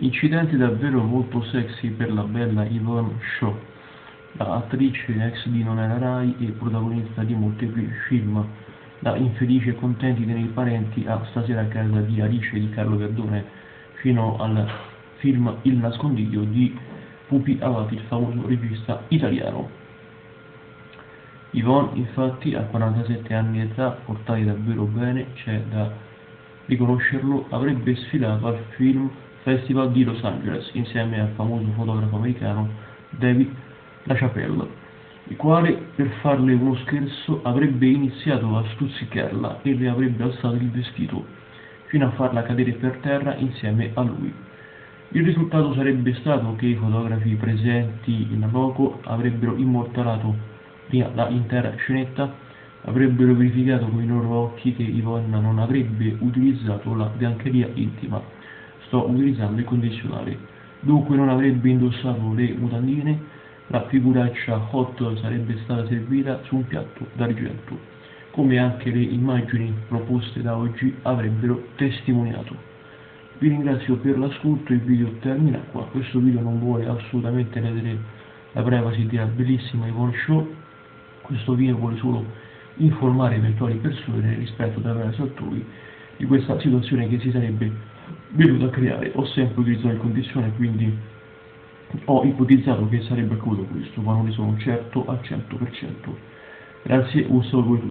Incidenti davvero molto sexy per la bella Yvonne Shaw, attrice ex di Non era Rai e protagonista di molteplici film, da Infelici e contenti dei parenti a Stasera a casa di Alice di Carlo Verdone, fino al film Il nascondiglio di Pupi Avati, il famoso regista italiano. Yvonne infatti a 47 anni di età, portati davvero bene, c'è da riconoscerlo, avrebbe sfilato al film Festival di Los Angeles insieme al famoso fotografo americano David LaChapelle, il quale per farle uno scherzo avrebbe iniziato a stuzzicarla e le avrebbe alzato il vestito fino a farla cadere per terra insieme a lui. Il risultato sarebbe stato che i fotografi presenti in loco avrebbero immortalato la intera scenetta, avrebbero verificato con i loro occhi che Yvonne non avrebbe utilizzato la biancheria intima sto utilizzando il condizionale, dunque non avrebbe indossato le mutandine, la figuraccia hot sarebbe stata servita su un piatto d'argento, come anche le immagini proposte da oggi avrebbero testimoniato. Vi ringrazio per l'ascolto, il video termina qua, questo video non vuole assolutamente vedere la privacy della bellissima Yvonne Show, questo video vuole solo informare eventuali persone rispetto ai vari attori di questa situazione che si sarebbe venuta a creare. Ho sempre utilizzato il condizionale, quindi ho ipotizzato che sarebbe accaduto questo, ma non ne sono certo al 100%. Grazie, un saluto a tutti.